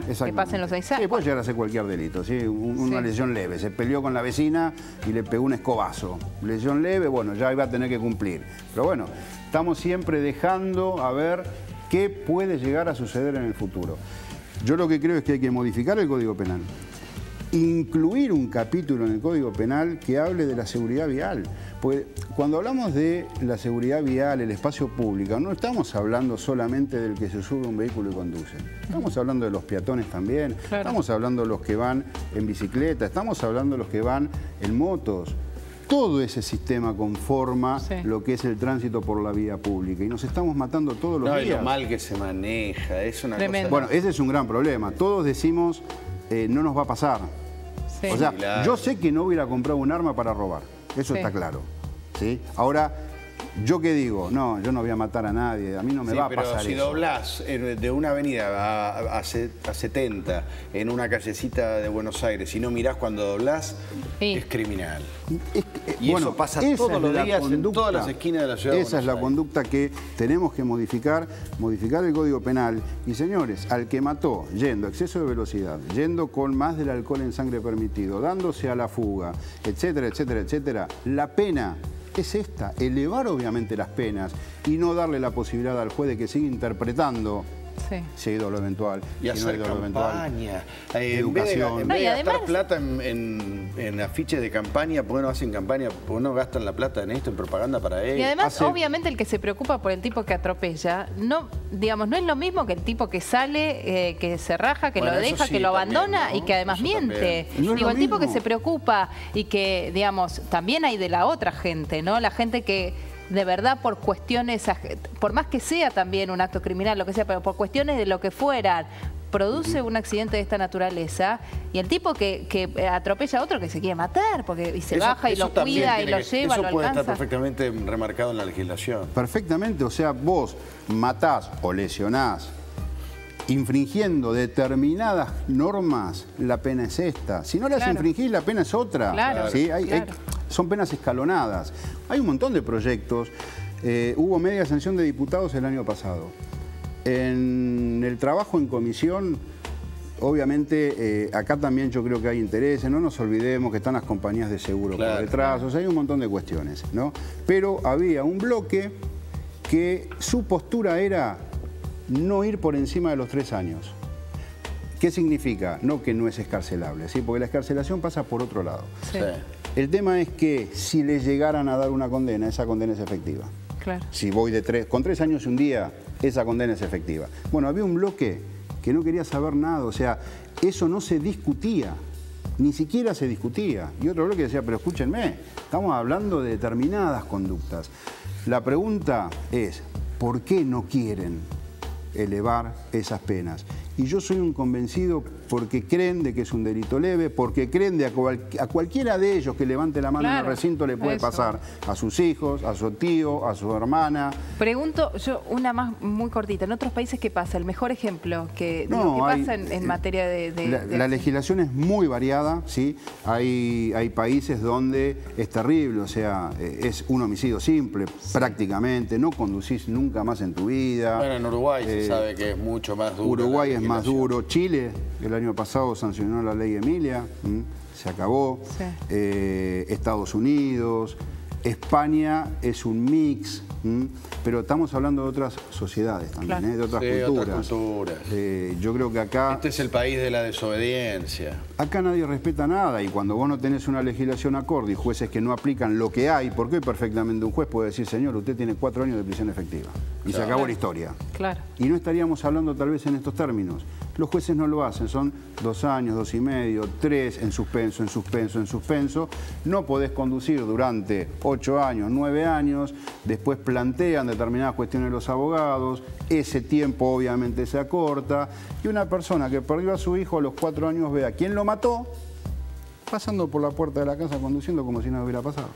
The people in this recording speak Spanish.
que pasen los seis años. Sí, puede llegar a ser cualquier delito, ¿sí? una lesión leve. Se peleó con la vecina y le pegó un escobazo. Lesión leve, bueno, ya iba a tener que cumplir. Pero bueno, estamos siempre dejando a ver qué puede llegar a suceder en el futuro. Yo lo que creo es que hay que modificar el Código Penal incluir un capítulo en el Código Penal que hable de la seguridad vial. Porque cuando hablamos de la seguridad vial, el espacio público, no estamos hablando solamente del que se sube un vehículo y conduce. Estamos hablando de los peatones también, estamos hablando de los que van en bicicleta, estamos hablando de los que van en motos. Todo ese sistema conforma lo que es el tránsito por la vía pública y nos estamos matando todos los días. lo mal que se maneja, es una cosa... Bueno, ese es un gran problema. Todos decimos eh, no nos va a pasar. O sea, yo sé que no voy a ir a comprar un arma para robar, eso está claro. ¿sí? Ahora, ¿Yo qué digo? No, yo no voy a matar a nadie, a mí no me va a pasar si doblás de una avenida a, 70 en una callecita de Buenos Aires y no mirás cuando doblás, es criminal. y bueno, eso pasa todos los días en todas las esquinas de la ciudad Esa es la conducta que tenemos que modificar, modificar el Código Penal. Y señores, al que mató yendo a exceso de velocidad, yendo con más del alcohol en sangre permitido, dándose a la fuga, etcétera, etcétera, etcétera, la pena es esta, elevar obviamente las penas y no darle la posibilidad al juez de que siga interpretando Sí. Si hay lo eventual. Y hacer campaña. Eh, educación. En vez de, gastar plata en, afiches de campaña, ¿por qué no hacen campaña? ¿Por qué no gastan la plata en esto, en propaganda para él? Y además, obviamente, el que se preocupa por el tipo que atropella, no, digamos, no es lo mismo que el tipo que sale, eh, que se raja, que lo deja, que lo abandona y que además miente. Digo, el tipo que se preocupa y que, digamos, también hay de la otra gente, ¿no? La gente que de verdad por cuestiones, por más que sea también un acto criminal, lo que sea, pero por cuestiones de lo que fueran, produce un accidente de esta naturaleza y el tipo que, atropella a otro que se quiere matar porque y se baja y lo cuida y lo lleva, eso puede estar perfectamente remarcado en la legislación. Perfectamente, o sea, vos matás o lesionás infringiendo determinadas normas, la pena es esta. Si no las infringís, la pena es otra. Claro, ¿sí? Son penas escalonadas. Hay un montón de proyectos. Eh, hubo media sanción de diputados el año pasado. En el trabajo en comisión, obviamente, eh, acá también yo creo que hay intereses. No nos olvidemos que están las compañías de seguro por detrás. O sea, hay un montón de cuestiones, ¿no? Pero había un bloque que su postura era no ir por encima de los tres años. ¿Qué significa? No que no es escarcelable, ¿sí? porque la escarcelación pasa por otro lado. El tema es que si le llegaran a dar una condena, esa condena es efectiva. Claro. Si voy de tres, con tres años y un día, esa condena es efectiva. Bueno, había un bloque que no quería saber nada, o sea, eso no se discutía, ni siquiera se discutía. Y otro bloque decía, pero escúchenme, estamos hablando de determinadas conductas. La pregunta es, ¿por qué no quieren elevar esas penas. Y yo soy un convencido porque creen de que es un delito leve, porque creen de a, cualquiera de ellos que levante la mano en el recinto le puede pasar a sus hijos, a su tío, a su hermana. Pregunto, yo una más muy cortita, ¿en otros países qué pasa? El mejor ejemplo que, de lo que pasa en, eh, materia de... la, legislación es muy variada, ¿sí? Hay, hay países donde es terrible, o sea, eh, es un homicidio simple prácticamente, no conducís nunca más en tu vida. Bueno, en Uruguay se eh, sabe que es mucho más duro. Uruguay es más duro, Chile, el año pasado sancionó la ley Emilia, se acabó. Eh, Estados Unidos, España es un mix, pero estamos hablando de otras sociedades también, ¿eh? de otras culturas. Eh, yo creo que acá... Este es el país de la desobediencia. Acá nadie respeta nada y cuando vos no tenés una legislación acorde y jueces que no aplican lo que hay, porque hoy perfectamente un juez puede decir, señor, usted tiene cuatro años de prisión efectiva. Y se acabó la historia. Claro. Y no estaríamos hablando tal vez en estos términos. Los jueces no lo hacen, son dos años, dos y medio, tres en suspenso, en suspenso, en suspenso. No podés conducir durante ocho años, nueve años, después plantean determinadas cuestiones los abogados, ese tiempo obviamente se acorta, y una persona que perdió a su hijo a los cuatro años ve a quién lo mató, pasando por la puerta de la casa conduciendo como si nada hubiera pasado.